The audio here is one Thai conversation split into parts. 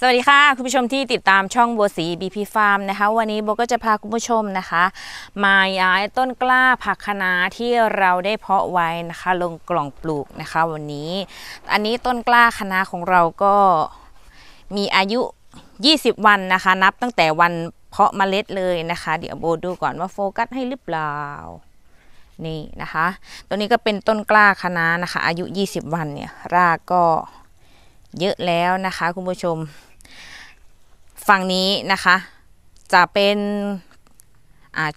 สวัสดีค่ะ คุณผู้ชมที่ติดตามช่องบัวสี BP Farm นะคะ วันนี้โบก็จะพาคุณผู้ชมนะคะ มาย้ายต้นกล้าผักคะน้าที่เราได้เพาะไว้นะคะ ลงกล่องปลูกนะคะ วันนี้ อันนี้ต้นกล้าคะน้าของเราก็มีอายุ 20 วันนะคะ นับตั้งแต่วันเพาะเมล็ดเลยนะคะ เดี๋ยวโบดูก่อนว่าโฟกัสให้หรือเปล่านี่นะคะ ตัวนี้ก็เป็นต้นกล้าคะน้านะคะ อายุ 20 วันเนี่ยรากก็เยอะแล้วนะคะคุณผู้ชม ฝั่งนี้นะคะ จะเป็น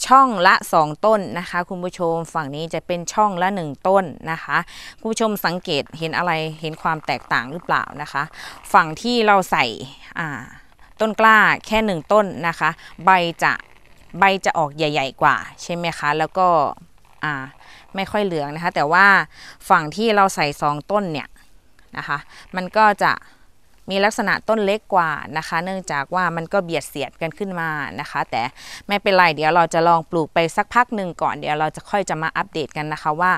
ช่องละ 2 ต้นนะคะ คุณผู้ชมฝั่งนี้จะเป็นช่องละ 1 ต้นนะคะ คุณผู้ชมสังเกตเห็นอะไรเห็นความแตกต่างหรือเปล่านะคะ ฝั่งที่เราใส่ต้นกล้าแค่ 1 ต้นนะคะ ใบจะใบจะออกใหญ่ ๆ กว่าใช่ไหมคะแล้วก็ไม่ค่อยเหลืองนะคะ แต่ว่าฝั่งที่เราใส่ 2 ต้นเนี่ยนะคะ มันก็จะ มีลักษณะต้นเล็กกว่านะคะ เนื่องจากว่ามันก็เบียดเสียดกันขึ้นมานะคะ แต่ไม่เป็นไรเดี๋ยวเราจะลองปลูกไปสักพักหนึ่งก่อนเดี๋ยวเราจะค่อยจะมาอัปเดตกันนะคะว่า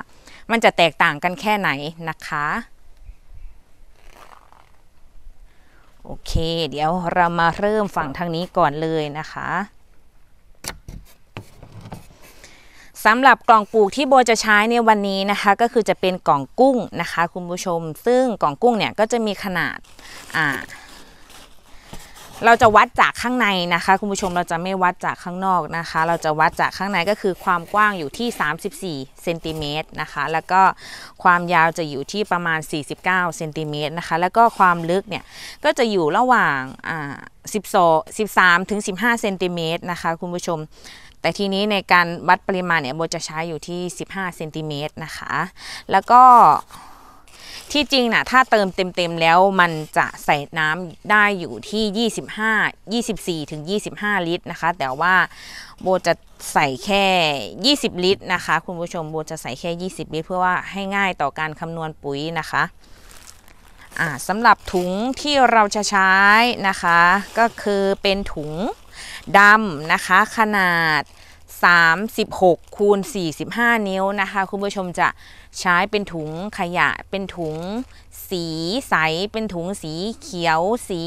มันจะแตกต่างกันแค่ไหนนะคะโอเค เดี๋ยวเรามาเริ่มฝั่งทางนี้ก่อนเลยนะคะ สำหรับกล่องปลูกที่โบจะใช้ในวันนี้นะคะ ก็คือจะเป็นกล่องกุ้งนะคะ คุณผู้ชม ซึ่งกล่องกุ้งเนี่ยก็จะมีขนาดอ่าเราจะวัดจากข้างในนะคะ คุณผู้ชมเราจะไม่วัดจากข้างนอกนะคะ เราจะวัดจากข้างในก็คือความกว้างอยู่ที่ 34เซนติเมตรนะคะ แล้วก็ความยาวจะอยู่ที่ประมาณ 49เซนติเมตรนะคะ แล้วก็ความลึกเนี่ยก็จะอยู่ระหว่างอ่า12 13ถึง15เซนติเมตรนะคะ คุณผู้ชม แต่ทีนี้ในการวัดปริมาณเนี่ยโบจะใช้อยู่ที่ 15เซนติเมตรนะคะ แล้วก็ที่จริงนะถ้าเติมเต็มๆแล้วมันจะใส่น้ำได้อยู่ที่ 25 24ถึง25 ลิตรนะคะ แต่ว่าโบจะใส่แค่ 20 ลิตรนะคะ คุณผู้ชมโบจะใส่แค่ 20 ลิตร เพื่อว่าให้ง่ายต่อการคำนวณปุ๋ยนะคะสำหรับถุงที่เราจะใช้นะคะ ก็คือเป็นถุง ดำนะคะ ขนาด 36คูณ45 นิ้วนะคะ คุณผู้ชมจะใช้เป็นถุงขยะ เป็นถุงสีใส เป็นถุงสีเขียว สี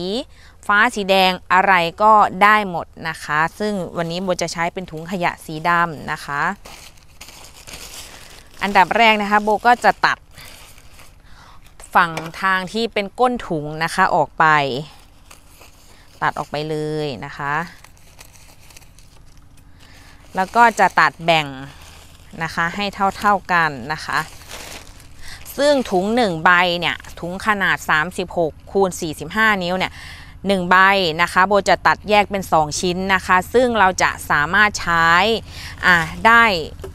ฟ้าสีแดงอะไรก็ได้หมดนะคะ ซึ่งวันนี้โบจะใช้เป็นถุงขยะสีดำนะคะ อันดับแรกนะคะโบก็จะตัดฝั่งทางที่เป็นก้นถุงนะคะออกไป ตัดออกไปเลยนะคะ แล้วก็จะตัดแบ่งนะคะให้เท่าๆกันนะคะ ซึ่งถุง 1 ใบเนี่ยถุงขนาด 36 คูณ 45 นิ้วเนี่ยหใบนะคะโบจะตัดแยกเป็น 2 ชิ้นนะคะ ซึ่งเราจะสามารถใช้ได้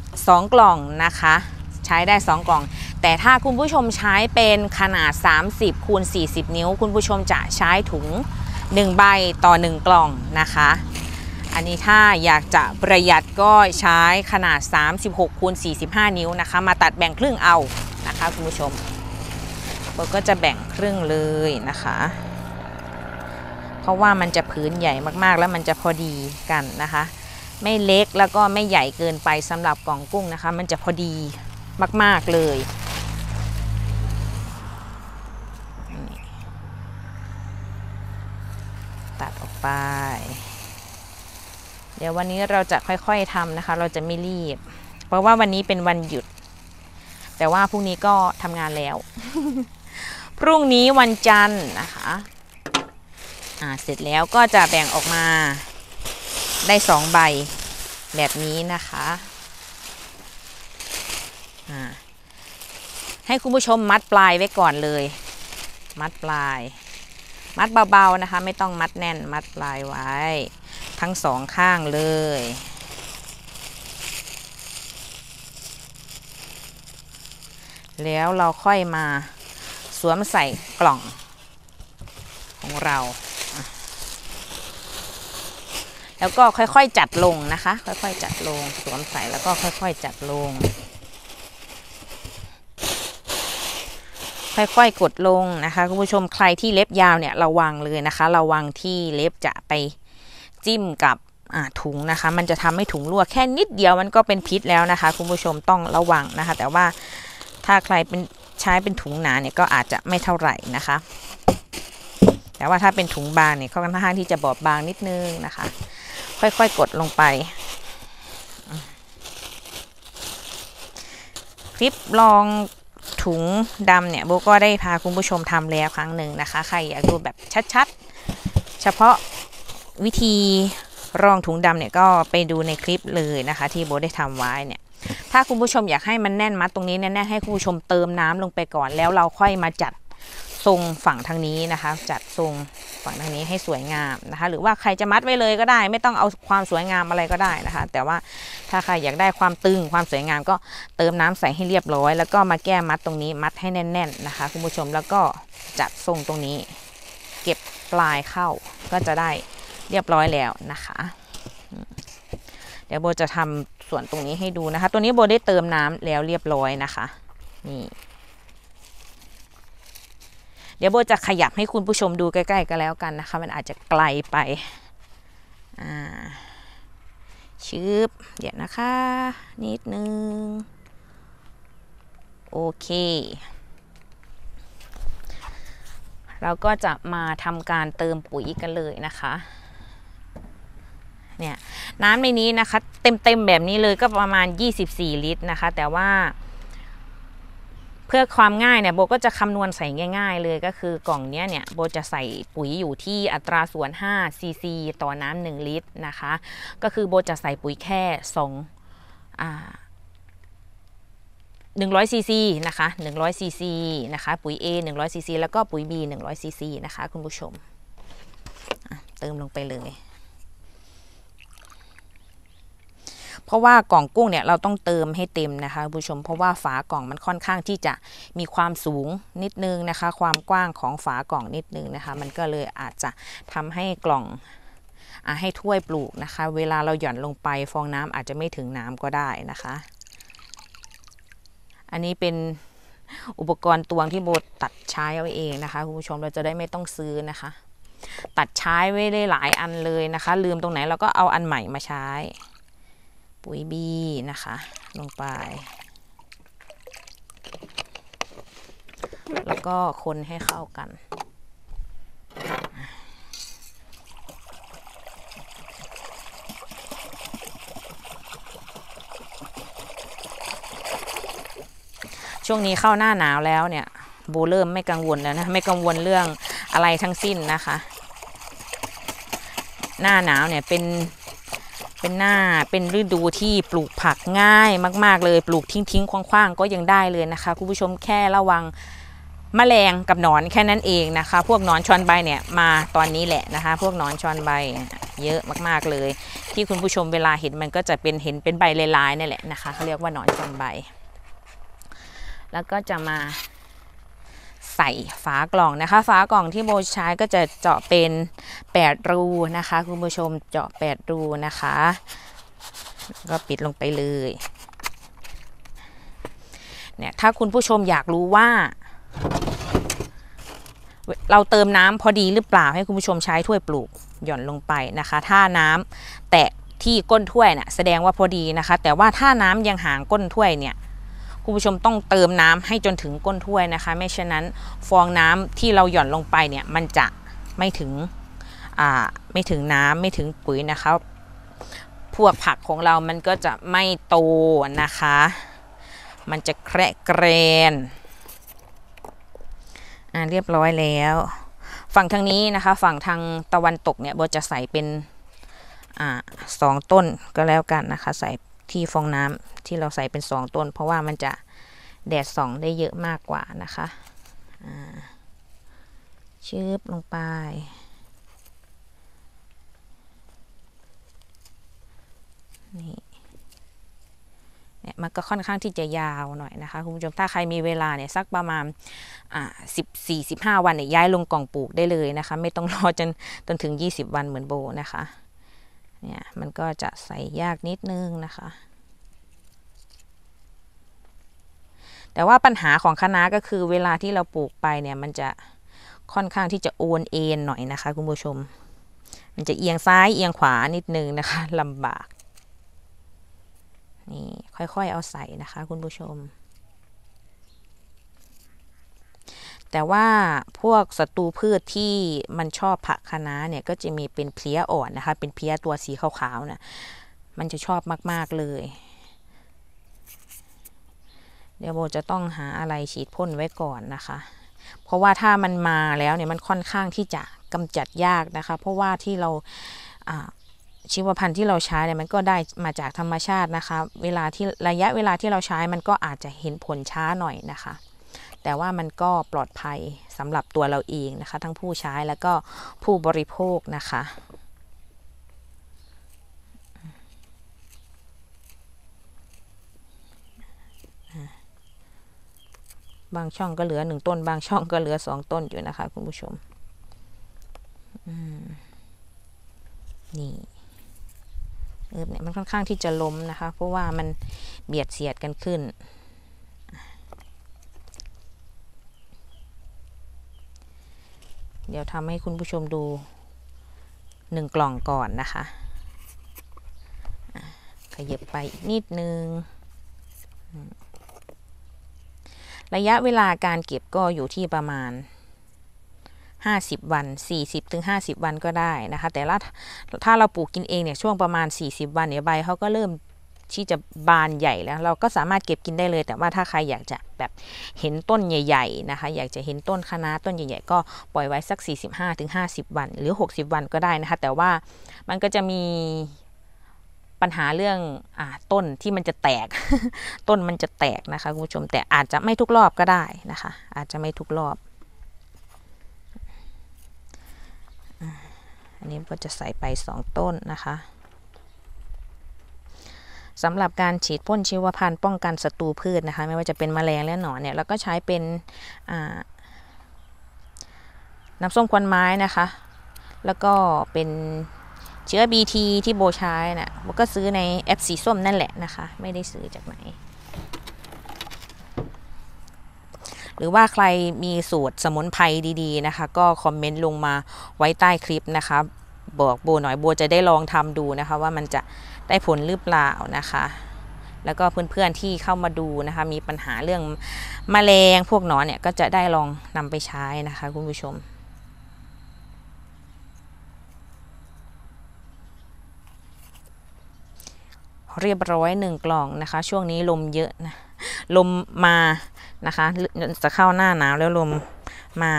2 กล่องนะคะ ใช้ได้ 2 กล่อง แต่ถ้าคุณผู้ชมใช้เป็นขนาด 30คูณ40 นิ้ว คุณผู้ชมจะใช้ถุง 1 ใบต่อ 1 กล่องนะคะ อันนี้ถ้าอยากจะประหยัดก็ใช้ขนาด 36คูณ45 นิ้วนะคะ มาตัดแบ่งครึ่งเอานะคะคุณผู้ชมเราก็จะแบ่งครึ่งเลยนะคะ เพราะว่ามันจะพื้นใหญ่มากๆ แล้วมันจะพอดีกันนะคะ ไม่เล็กแล้วก็ไม่ใหญ่เกินไปสำหรับกล่องกุ้งนะคะ มันจะพอดีมากๆเลย ตัดออกไป เดี๋ยววันนี้เราจะค่อยๆทำนะคะ เราจะไม่รีบ เพราะว่าวันนี้เป็นวันหยุด แต่ว่าพรุ่งนี้ก็ทำงานแล้ว พรุ่งนี้วันจันทร์นะคะอ่าเสร็จแล้วก็จะแบ่งออกมาได้สองใบแบบนี้นะคะอ่าให้คุณผู้ชมมัดปลายไว้ก่อนเลย มัดปลาย มัดเบาๆนะคะ ไม่ต้องมัดแน่นมัดปลายไว้ ทั้งสองข้างเลย แล้วเราค่อยมาสวมใส่กล่องของเรา แล้วก็ค่อยๆจัดลงนะคะ ค่อยๆจัดลง สวมใส่แล้วก็ค่อยๆจัดลง ค่อยๆกดลงนะคะคุณผู้ชมใครที่เล็บยาวเนี่ยระวังเลยนะคะ ระวังที่เล็บจะไป จิ้มกับถุงนะคะ มันจะทำให้ถุงรั่วแค่นิดเดียวมันก็เป็นพิษแล้วนะคะ คุณผู้ชมต้องระวังนะคะ แต่ว่าถ้าใครเป็นใช้เป็นถุงหนาเนี่ยก็อาจจะไม่เท่าไหร่นะคะ แต่ว่าถ้าเป็นถุงบางเนี่ยเขาค่อนข้างที่จะบอบบางนิดนึงนะคะ ค่อยๆกดลงไป คลิปลองถุงดำเนี่ยโบก็ได้พาคุณผู้ชมทำแล้วครั้งหนึ่งนะคะ ใครอยากดูแบบชัดๆ เฉพาะ วิธีรองถุงดำเนี่ยก็ไปดูในคลิปเลยนะคะ ที่โบได้ทำไว้เนี่ยถ้าคุณผู้ชมอยากให้มันแน่นมัดตรงนี้แน่นให้คุณผู้ชมเติมน้ำลงไปก่อน แล้วเราค่อยมาจัดทรงฝั่งทางนี้นะคะ จัดทรงฝั่งทางนี้ให้สวยงามนะคะ หรือว่าใครจะมัดไว้เลยก็ได้ ไม่ต้องเอาความสวยงามอะไรก็ได้นะคะ แต่ว่าถ้าใครอยากได้ความตึงความสวยงามก็เติมน้ำใส่ให้เรียบร้อย แล้วก็มาแก้มัดตรงนี้มัดให้แน่น ๆนะคะ คุณผู้ชมแล้วก็จัดทรงตรงนี้ เก็บปลายเข้าก็จะได้ เรียบร้อยแล้วนะคะ เดี๋ยวโบจะทำส่วนตรงนี้ให้ดูนะคะ ตัวนี้โบได้เติมน้ำแล้วเรียบร้อยนะคะ นี่เดี๋ยวโบจะขยับให้คุณผู้ชมดูใกล้ๆกันแล้วกันนะคะ มันอาจจะไกลไป อ่าชืบเดี๋ยวนะคะ นิดนึง โอเค เราก็จะมาทำการเติมปุ๋ยกันเลยนะคะ เนี่ยน้ำในนี้นะคะ เต็มๆแบบนี้เลยก็ประมาณ 24 ลิตรนะคะ แต่ว่า เพื่อความง่ายเนี่ยโบก็จะคำนวณใส่ง่าย ๆ เลยก็คือกล่องเนี้ยเนี่ยโบจะใส่ปุ๋ยอยู่ที่อัตราส่วน5ซีซีต่อน้ำ1ลิตรนะคะ ก็คือโบจะใส่ปุ๋ยแค่2อ่า100ซีซีนะคะ100ซีซีนะคะปุ๋ย A 100ซีซีแล้วก็ปุ๋ย B 100ซีซีนะคะคุณผู้ชมเติมลงไปเลย เพราะว่ากล่องกุ้งเนี่ยเราต้องเติมให้เต็มนะคะผู้ชม เพราะว่าฝากล่องมันค่อนข้างที่จะมีความสูงนิดนึงนะคะ ความกว้างของฝากล่องนิดนึงนะคะ มันก็เลยอาจจะทำให้กล่องอให้ถ้วยปลูกนะคะ เวลาเราหย่อนลงไปฟองน้ำอาจจะไม่ถึงน้ำก็ได้นะคะ อันนี้เป็นอุปกรณ์ตวงที่โบตัดใช้เอาเองนะคะคุณผู้ชมเราจะได้ไม่ต้องซื้อนะคะ ตัดใช้ไว้ได้หลายอันเลยนะคะ ลืมตรงไหนเราก็เอาอันใหม่มาใช้ ปุ๋ยบีนะคะ ลงไป แล้วก็คนให้เข้ากัน ช่วงนี้เข้าหน้าหนาวแล้วเนี่ยโบเริ่มไม่กังวลแล้วนะ ไม่กังวลเรื่องอะไรทั้งสิ้นนะคะ หน้าหนาวเนี่ยเป็น เป็นหน้าเป็นฤดูที่ปลูกผักง่ายมาก ๆ เลยปลูกทิ้งทิ้งคว้างๆ ก็ยังได้เลยนะคะคุณผู้ชมแค่ระวังแมลงกับหนอนแค่นั้นเองนะคะ พวกหนอนชอนใบเนี่ยมาตอนนี้แหละนะคะ พวกหนอนชอนใบเยอะมากๆเลย ที่คุณผู้ชมเวลาเห็นมันก็จะเป็นเห็นเป็นใบลายๆนี่แหละนะคะเขาเรียกว่าหนอนชอนใบ แล้วก็จะมา ใส่ฝากล่องนะคะ ฝากล่องที่โบใช้ก็จะเจาะเป็น 8 รูนะคะ คุณผู้ชมเจาะ 8 รูนะคะ ก็ปิดลงไปเลยเนี่ยถ้าคุณผู้ชมอยากรู้ว่า เราเติมน้ำพอดีหรือเปล่าให้คุณผู้ชมใช้ถ้วยปลูกหย่อนลงไปนะคะ ถ้าน้ำแตะที่ก้นถ้วยนะ่ะแสดงว่าพอดีนะคะ แต่ว่าถ้าน้ำยังห่างก้นถ้วยเนี่ย คุณผู้ชมต้องเติมน้ำให้จนถึงก้นถ้วยนะคะ ไม่เช่นนั้นฟองน้ำที่เราหย่อนลงไปเนี่ยมันจะไม่ถึงไม่ถึงน้ำไม่ถึงปุ๋ยนะคะพวกผักของเรามันก็จะไม่โตนะคะ มันจะแคระแกรนอ่าเรียบร้อยแล้ว ฝั่งทางนี้นะคะ ฝั่งทางตะวันตกเนี่ยโบจะใส่เป็นอ่าสองต้นก็แล้วกันนะคะ ใส่ ที่ฟองน้ำที่เราใส่เป็นสองต้น เพราะว่ามันจะแดดส่องได้เยอะมากกว่านะคะชืบลงไป นี่เนี่ยมันก็ค่อนข้างที่จะยาวหน่อยนะคะคุณผู้ชมถ้าใครมีเวลาเนี่ยสักประมาณอ่าสิบสี่สิบห้าวันเนี่ยย้ายลงกล่องปลูกได้เลยนะคะ ไม่ต้องรอจนจนถึงยี่สิบวันเหมือนโบนะคะ เนี่ยมันก็จะใส่ยากนิดนึงนะคะ แต่ว่าปัญหาของคณะก็คือเวลาที่เราปลูกไปเนี่ยมันจะค่อนข้างที่จะโอนเอ็นหน่อยนะคะคุณผู้ชม มันจะเอียงซ้ายเอียงขวานิดนึงนะคะลำบาก นี่ค่อยๆเอาใส่นะคะคุณผู้ชม แต่ว่าพวกศัตรูพืชที่มันชอบผักคะน้าเนี่ยก็จะมีเป็นเพลี้ยอ่อนนะคะ เป็นเพลี้ยตัวสีขาวๆนะมันจะชอบมาก ๆ เลย เดี๋ยวโบจะต้องหาอะไรฉีดพ่นไว้ก่อนนะคะ เพราะว่าถ้ามันมาแล้วเนี่ยมันค่อนข้างที่จะกำจัดยากนะคะ เพราะว่าที่เราชีวพันธุ์ที่เราใช้เนี่ยมันก็ได้มาจากธรรมชาตินะคะ เวลาที่ระยะเวลาที่เราใช้มันก็อาจจะเห็นผลช้าหน่อยนะคะ แต่ว่ามันก็ปลอดภัยสำหรับตัวเราเองนะคะ ทั้งผู้ใช้แล้วก็ผู้บริโภคนะคะบางช่องก็เหลือหนึ่งต้น บางช่องก็เหลือสองต้นอยู่นะคะ คุณผู้ชมนี่เออเนี่ยมันค่อนข้างที่จะล้มนะคะ เพราะว่ามันเบียดเสียดกันขึ้น เดี๋ยวทำให้คุณผู้ชมดูหนึ่งกล่องก่อนนะคะขยับไปอีกนิดนึง ระยะเวลาการเก็บก็อยู่ที่ประมาณ 50 วัน 40ถึง50 วันก็ได้นะคะ แต่ละถ้าเราปลูกกินเองเนี่ยช่วงประมาณ 40 วันเนี่ยใบเขาก็เริ่ม ที่จะบานใหญ่แล้ว เราก็สามารถเก็บกินได้เลย แต่ว่าถ้าใครอยากจะแบบเห็นต้นใหญ่ ๆนะคะ อยากจะเห็นต้นคะน้าต้นใหญ่ๆก็ปล่อยไว้สัก 45ถึง50 วัน หรือ 60 วันก็ได้นะคะ แต่ว่ามันก็จะมีปัญหาเรื่องอต้นที่มันจะแตก ต้นมันจะแตกนะคะคุณผู้ชมแต่อาจจะไม่ทุกรอบก็ได้นะคะ อาจจะไม่ทุกรอบอันนี้ก็จะใส่ไป 2 ต้นนะคะ สำหรับการฉีดพ่นชีวพันธุ์ป้องกันศัตรูพืชนะคะ ไม่ว่าจะเป็นแมลงและหนอนเนี่ยเราก็ใช้เป็นน้ำส้มควันไม้นะคะ แล้วก็เป็นเชื้อ BT ที่โบใช้นะ่ะโบก็ซื้อในแอปสีส้มนั่นแหละนะคะ ไม่ได้ซื้อจากไหน หรือว่าใครมีสูตรสมุนไพรดีๆนะคะ ก็คอมเมนต์ลงมาไว้ใต้คลิปนะคะ บอกโบหน่อยโบจะได้ลองทำดูนะคะ ว่ามันจะได้ผลหรือเปล่านะคะ แล้วก็เพื่อนๆที่เข้ามาดูนะคะ มีปัญหาเรื่องมแมลงพวกหนอนเนี่ยก็จะได้ลองนำไปใช้นะคะ คุณผู้ชมเรียบร้อยหนึ่งกล่องนะคะ ช่วงนี้ลมเยอะนะลมมานะคะจะเข้าหน้าหนาวแล้วลมมา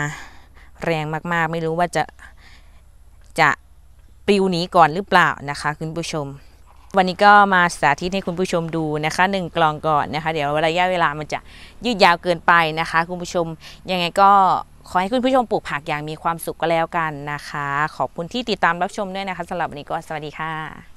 แรงมากๆ ไม่รู้ว่าจะจะ ปลิวหนีก่อนหรือเปล่านะคะ คุณผู้ชม วันนี้ก็มาสาธิตให้คุณผู้ชมดูนะคะหนึ่งกล่องก่อนนะคะ เดี๋ยวระยะเวลามันจะยืดยาวเกินไปนะคะ คุณผู้ชมยังไงก็ขอให้คุณผู้ชมปลูกผักอย่างมีความสุขก็แล้วกันนะคะ ขอบคุณที่ติดตามรับชมด้วยนะคะสำหรับวันนี้ก็สวัสดีค่ะ